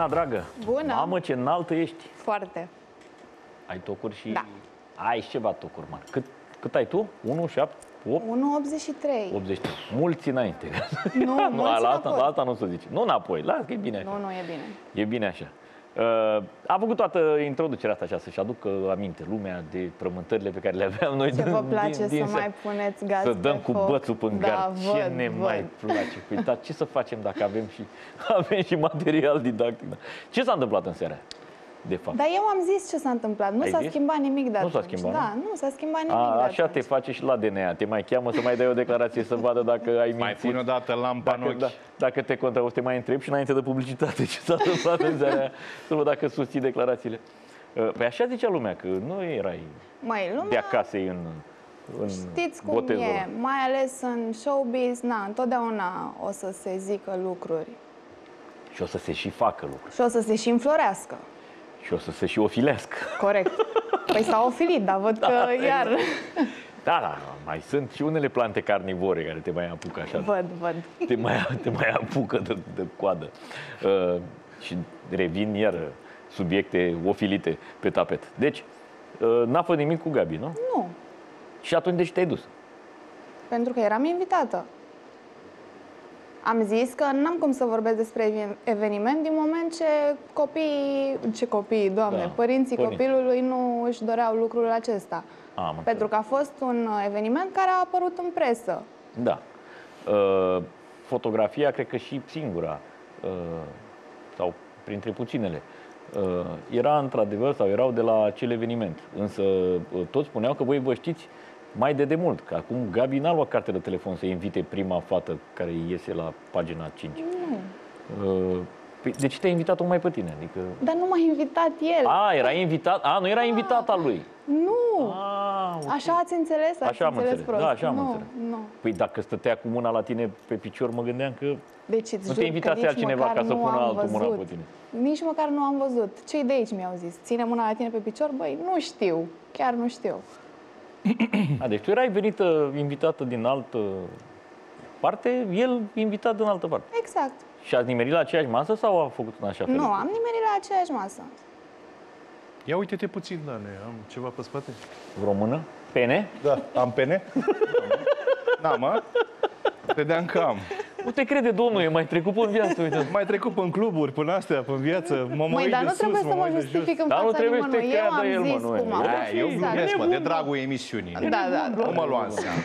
Ana, dragă, Bună. mamă ce înaltă ești. Foarte. Ai tocuri și... Da. Ai și ceva tocuri mari. Cât, cât ai tu? 1, 7, 8, 1,83. 80. Mulți înainte. Nu, nu mulți la, asta, înapoi. la asta nu se zice. Nu înapoi, las că e bine așa. Nu, nu e bine. E bine așa. Uh, a făcut toată introducerea asta așa, să-și aducă aminte lumea de frământările pe care le aveam noi. Ce din- vă place din, din să mai puneți gaz Să pe dăm cu foc? bățul pe da, gard. văd, Ce ne văd. mai place? Păi, dar ce să facem dacă avem și, avem și material didactic? Da. Ce s-a întâmplat în seara aia, de fapt? Dar eu am zis ce s-a întâmplat. Nu Ai s-a zis? schimbat nimic de Nu s-a atunci. schimbat, Da, nu s-a schimbat nimic A, de așa te atunci. face și la DNA. Te mai cheamă să mai dai o declarație să vadă dacă ai mințit. Mai pune o dată lampa în dacă, ochi. da, dacă te contra, o să te mai întreb și înainte de publicitate ce s-a întâmplat în seara aia, să văd dacă susții declarațiile. Uh, Păi așa zicea lumea, că nu erai Măi, de lumea, acasă în, în știți cum botezul e, ăla. mai ales în showbiz, na, întotdeauna o să se zică lucruri. Și o să se și facă lucruri. Și o să se și înflorească. Și o să se și ofilească. Corect. Păi s-a ofilit, dar văd că iar... Da, da, mai sunt și unele plante carnivore care te mai apucă așa. Văd, văd. te mai, te mai apucă de, de coadă. Uh, și revin iar subiecte ofilite pe tapet. Deci, uh, n-a fost nimic cu Gabi, nu? Nu, Și atunci de ce te-ai dus? pentru că eram invitată. Am zis că n-am cum să vorbesc despre evi- eveniment din moment ce copiii, ce copiii, doamne, Da, părinții părinți. copilului nu își doreau lucrul acesta. Am Pentru că a fost un uh, eveniment care a apărut în presă. Da. Uh, fotografia, cred că și singura, uh, sau printre puținele, uh, era într-adevăr sau erau de la acel eveniment. Însă uh, toți spuneau că voi vă știți mai de demult, că acum Gabi n-a luat carte de telefon să invite prima fată care iese la pagina 5. Uh, păi de ce te-a invitat mai pe tine? Adică... Dar nu m-a invitat el. A, era invitat? A, nu era invitat al lui. Nu! A, ok. Așa ați înțeles? Ați Așa am înțeles înțeles. prost. Da, așa am nu, înțeles. Nu. Păi dacă stătea cu mâna la tine pe picior, mă gândeam că Deci îți Nu jur te invitase că nici altcineva măcar ca să nu pună am altul mâna văzut. pe tine. Nici măcar nu am văzut. Cei de aici mi-au zis, ține mâna la tine pe picior? Băi, nu știu. Chiar nu știu. A, deci tu erai venită invitată din altă parte, el invitat din altă parte. Exact. Și ați nimerit la aceeași masă sau a făcut în așa fel? Nu, am nimerit la aceeași masă. Ia uite-te puțin, Dane, am ceva pe spate. Română? Pene? Da, am pene? N-am, mă? Credeam că am. Nu te crede, domnul, e mai trecut pe viață, uite. Mai trecut în cluburi, până astea, pe viață. Mă Măi, uit dar de nu sus, trebuie să mă uit de jos. justific în Dar nu fața trebuie să te nimănui. Eu creadă am el, mă, zis nu cum e. am Da, fost. eu Exact. glumesc, mă, de dragul emisiunii. Da, da. Nu mă lua în seamă.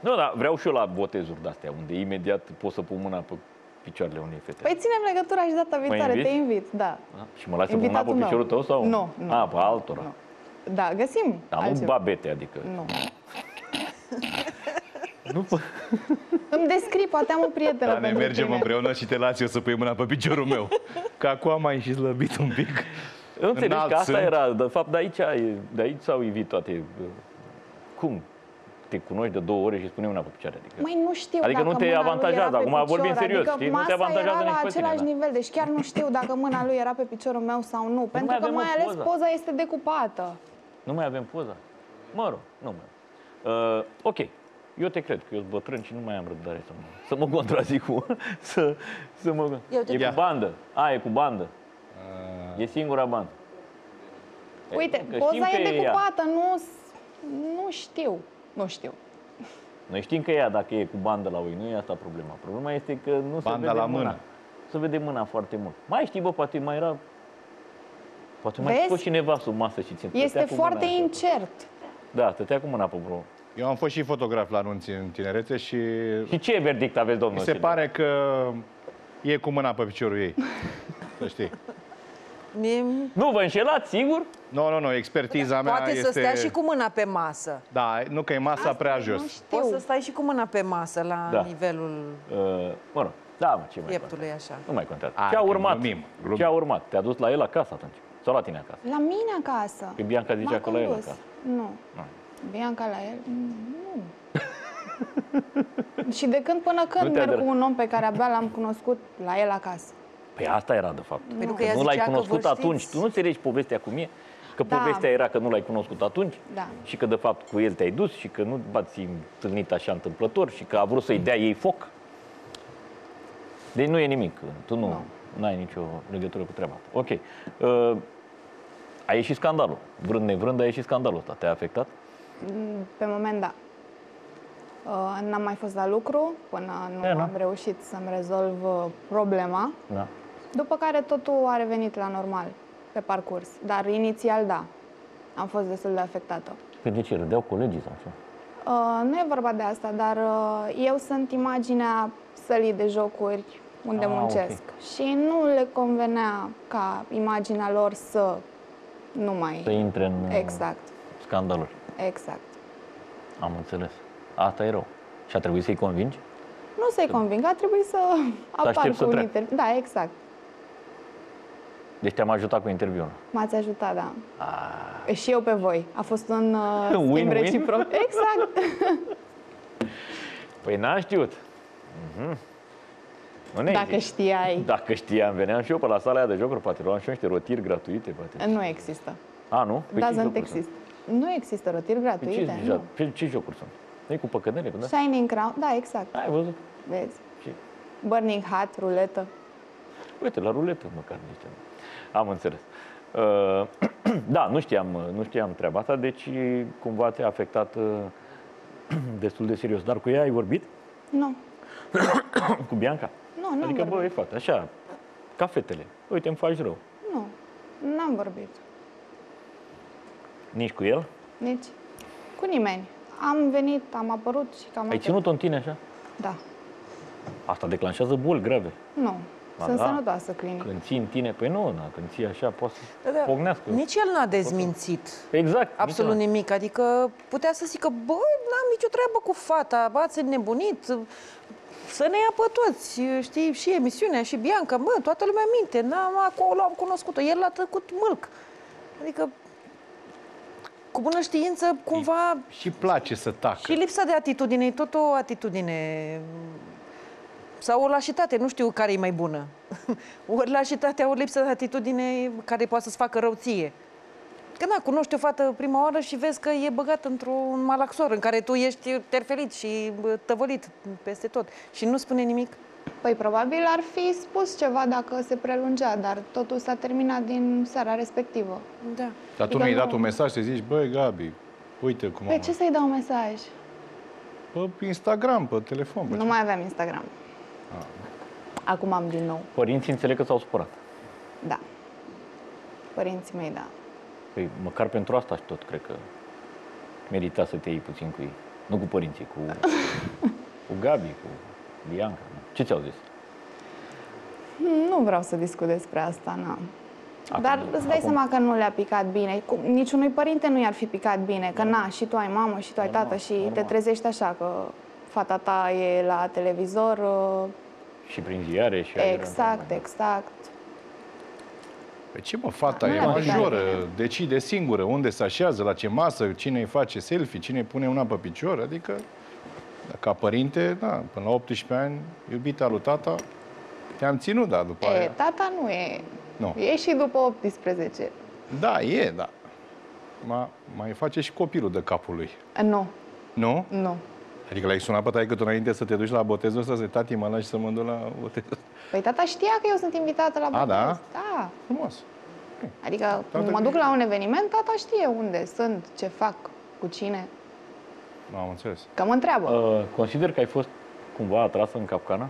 Nu, dar vreau și eu la botezuri de-astea, unde imediat pot să pun mâna pe picioarele unei fete. Păi ținem legătura și data viitoare, inviți? te invit, da. Da? Și mă lași să pun mâna pe Invitatul meu. piciorul tău sau? Nu, nu. A, pe altora. Nu. Da, găsim Dar nu altceva. babete, adică. Nu. Nu, pă- Îmi descrii, poate am o prietenă Da, ne pentru mergem tine. împreună și te las eu să pui mâna pe piciorul meu. Că acum am mai și slăbit un pic. Nu înțelegi Înalt că asta sunt. era, de fapt, de aici, e- de aici s-au ivit toate. uh, Cum? Te cunoști de două ore și spune una pe picioare. Adică. Măi, nu știu Adică dacă nu te mâna lui avantajează, era pe acum picior, vorbim serios, adică știi? Nu te masa avantajează era la nici pe tine, același da. nivel, deci chiar nu știu dacă mâna lui era pe piciorul meu sau nu, pentru mai că avem mai o ales poză. poza este decupată. Nu mai avem poza? Mă rog, nu mai uh, Ok, eu te cred că eu sunt bătrân și nu mai am răbdare să mă, să mă contrazic cu... să, să mă... Eu te e cred. cu bandă. A, e cu bandă. E singura bandă. Uite, că poza știm că e e ea. decupată, nu, nu știu. Nu știu. Noi știm că ea, dacă e cu bandă la oi, nu e asta problema. Problema este că nu se Banda vede la mâna. mână. Se vede mâna foarte mult. Mai știi, bă, poate mai era... Poate mai Vezi? scos cineva sub masă și țin. Este Stătea cu foarte mâna așa. incert. Da, stătea cu mâna pe bro. Eu am fost și fotograf la anunți în tinerețe și Și ce verdict aveți, domnul? mi se Silviu? pare că e cu mâna pe piciorul ei. Să știi. Mie, Nu vă înșelați, sigur? Nu, nu, nu, expertiza mea poate este... să stea și cu mâna pe masă. Da, nu că e masa prea Nu jos. știu. Poți să stai și cu mâna pe masă la Da. nivelul Uh, mă rog, da, mă, ce mai pieptului așa. Nu mai contează. Hai, ce a că urmat? glumim, glumim. Ce a urmat? Te-a dus la el acasă atunci? Sau la tine acasă? La mine acasă. Că Bianca zicea M-a că la el condus. acasă. Nu. Nu. Bianca la el? Nu. și de când până când Nu te-a merg de- cu un om pe care abia l-am cunoscut la el acasă? Păi asta era, de fapt. Pentru că Că ea nu l-ai zicea că cunoscut vă atunci. știți. Tu nu înțelegi povestea cu mie? Că Da. povestea era că nu l-ai cunoscut atunci Da. și că, de fapt, cu el te-ai dus și că nu v-ați întâlnit așa întâmplător și că a vrut să-i dea ei foc. Deci nu e nimic. Tu nu, Nu. n-ai nicio legătură cu treaba asta. Ok. Uh, a ieșit scandalul. Vrând nevrând a ieșit scandalul ăsta. Te-a afectat? Pe moment, da. Uh, N-am mai fost la lucru până nu E, na. am reușit să-mi rezolv uh, problema. Da. După care totul a revenit la normal pe parcurs. Dar inițial, da, am fost destul de afectată. Păi de ce? Râdeau colegii sau ce? Uh, nu e vorba de asta, dar uh, eu sunt imaginea sălii de jocuri unde Ah, muncesc. Și nu le convenea ca imaginea lor să nu mai... Să intre în uh, Exact, scandaluri. Exact. Am înțeles. Asta e rău. Și a trebuit să-i convingi? Nu să-i conving, a trebuit să apar aștepți să cu un treacă. interviu. Da, exact. Deci te-am ajutat cu interviul. M-ați ajutat, da. Și eu pe voi. A fost un uh, schimb Win-win? reciproc. Exact. Păi n-am știut. Mhm. Nu ne Dacă știai, Dacă știam, veneam și eu pe la sala aia de jocuri, poate luam și eu niște rotiri gratuite, poate. nu există. A, nu? Pe ce Doesn't jocuri exist. Nu există rotiri Sunt? Pe ce, gratuite, ja- nu. pe ce jocuri sunt? Nu cu păcănele, da? Shining Crown, da, exact. Ai văzut? Vezi. Și, Burning Hat, ruletă. uite, la ruletă măcar niște. Am înțeles. Uh, da, nu știam, nu știam treaba asta, deci cumva te-a afectat uh, destul de serios. Dar cu ea ai vorbit? Nu, Cu Bianca? nu, n-am Adică, vorbit. bă, e fapt, așa, ca fetele. Uite, îmi faci rău. Nu, n-am vorbit. Nici cu el? Nici cu nimeni. Am venit, am apărut și cam Ai atât. ținut-o în tine așa? Da. Asta declanșează boli grave. Nu. Ba Sunt da. sănătoasă clinic. Când ții în tine, păi nu, na, când ții așa, poate să Da, da. pognească. Nici el n-a dezmințit Exact. absolut nici nimic. Adică putea să zică, bă, n-am nicio treabă cu fata, bă, ați nebunit, să ne ia pe toți, știi, și emisiunea, și Bianca, mă, toată lumea minte, n-am, acolo am cunoscut-o, el l-a tăcut mâlc. Adică, cu bună știință, cumva, Și place să tacă. și lipsa de atitudine, e tot o atitudine sau o lașitate, nu știu care e mai bună. Ori lașitatea, ori lipsa de atitudine care poate să-ți facă rău ție. Că na, cunoști o fată prima oară și vezi că e băgat într-un malaxor în care tu ești terfelit și bă, tăvălit peste tot și nu spune nimic. Păi probabil ar fi spus ceva dacă se prelungea, dar totul s-a terminat din seara respectivă. Da. Dar tu Adică mi-ai nu. dat un mesaj să zici, băi, Gabi, uite cum Pe am... ce să-i dau mesaj? Pe Instagram, pe telefon, pe Nu ce? mai aveam Instagram. Ah. Acum am din nou. Părinții înțeleg că s-au supărat. Da. Părinții mei, da. Păi măcar pentru asta și tot, cred că merita să te iei puțin cu ei. Nu cu părinții, cu, cu Gabi, cu Bianca. nu? Ce ți-au zis? Nu vreau să discut despre asta, na. Acum- Dar îți dai acum- seama că nu le-a picat bine. Cu, niciunui părinte nu i-ar fi picat bine, că na, și tu ai mamă, și tu ai Normal, tată și normal. te trezești așa că fata ta e la televizor. uh, Și prin ziare și aia era Exact, întrebarea. exact. Pe ce mă, fata Nu e le-a picat majoră, bine. decide singură unde se așează, la ce masă, cine îi face selfie, cine îi pune una pe picior, adică ca părinte, da, până la 18 ani, iubita lui tata, te-am ținut, da, după E, aia. tata nu e. Nu. E și după 18. Da, e, da. Ma, mai face și copilul de capul lui. Nu, Nu? nu. Adică l-ai sunat pe taică tu înainte să te duci la botezul ăsta, să tati mă lași să mă duc la botezul ăsta. Păi tata știa că eu sunt invitată la A, botez. da? Da. Frumos. Adică Tata când mă duc știe. la un eveniment, tata știe unde sunt, ce fac, cu cine. Am înțeles. Că mă întreabă. Uh, consider că ai fost cumva atrasă în capcană?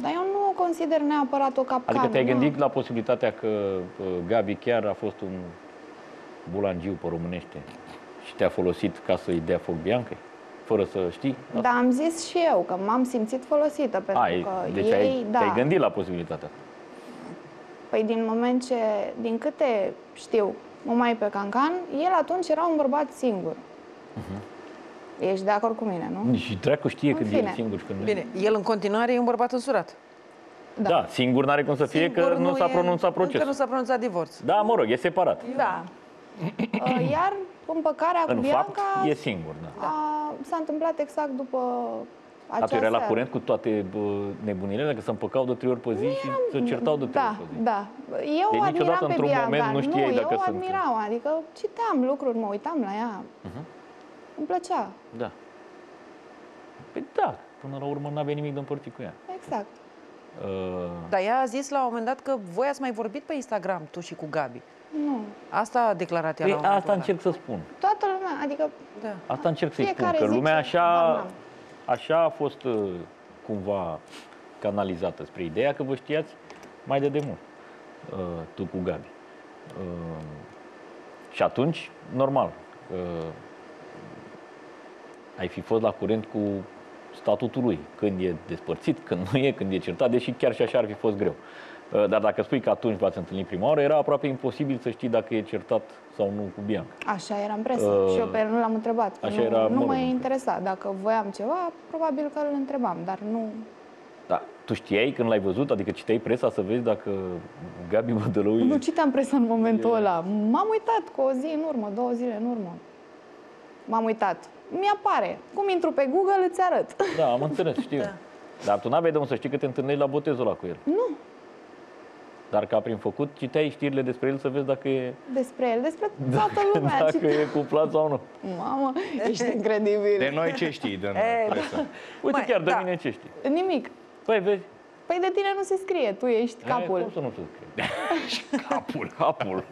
Dar eu nu o consider neapărat o capcană. Adică te-ai nu. gândit la posibilitatea că uh, Gabi chiar a fost un bulangiu pe românește și te-a folosit ca să-i dea foc Biancăi? Fără să știi? Da, am zis și eu că m-am simțit folosită, pentru Ai, că deci ei, ai, da, te-ai gândit la posibilitatea asta. păi din moment ce, din câte știu, mai pe Cancan, el atunci era un bărbat singur. Ești de acord cu mine, nu? Și dracu știe În când fine. e singur și când nu e. Bine, el în continuare e un bărbat însurat. Da. Da, singur n-are cum să fie Singur că nu s-a e- pronunțat Încă nu procesul. s-a pronunțat divorț. Da, mă rog, e separat. Da. Uh, Iar împăcarea cu În fapt, Bianca e singur, da. a, s-a întâmplat exact după Dar tu acea erai la seară. curent cu toate bă, nebunile, că se împăcau de trei ori pe zi și se certau de trei Da, ori pe zi. da. Eu Deci o niciodată admiram pe într-un Bianca. moment nu știai nu, dacă eu o sunt- admirau, adică citeam lucruri, mă uitam la ea. Mhm. Îmi plăcea, Da. Păi da, până la urmă n-avea nimic de împărțit cu ea. exact. Uh, Dar ea a zis la un moment dat că voi ați mai vorbit pe Instagram, tu și cu Gabi. Nu. Asta a declarat ea Păi la un moment asta dat. încerc să spun. Toată lumea, adică Da. Asta încerc să-i spun, Fiecare că zice, lumea așa, habar n-am. așa a fost uh, cumva canalizată spre ideea că vă știați mai de demult, uh, tu cu Gabi. Uh, și atunci, normal, uh, ai fi fost la curent cu statutul lui, când e despărțit, când nu e, când e certat, deși chiar și așa ar fi fost greu. Uh, Dar dacă spui că atunci v-ați întâlnit prima oară, era aproape imposibil să știi dacă e certat sau nu cu Bianca. Așa era în presă Uh, și eu pe el nu l-am întrebat. așa nu, era, mă nu rog, mă în interesa. Dacă voiam ceva, probabil că îl întrebam, dar nu... Da, tu știai când l-ai văzut, adică citeai presa să vezi dacă Gabi Bădălău Nu e... citeam presă în momentul ăla. M-am uitat cu o zi în urmă, două zile în urmă. M-am uitat. Mi-apare. Cum intru pe Google, îți arăt. Da, am înțeles, știu. Da. Dar tu n-aveai de unde să știi că te întâlnești la botezul ăla cu el. Nu. Dar ca prin făcut, citeai știrile despre el să vezi dacă e, Despre el, despre toată lumea. dacă Cite... e cuplat sau nu. Mamă, ești incredibil. De noi ce știi de E, noi, presă? Uite Mai, chiar de da. mine ce știi. Nimic. Păi vezi, Păi de tine nu se scrie, tu ești E, capul. cum să nu se scrie? Capul. Capul.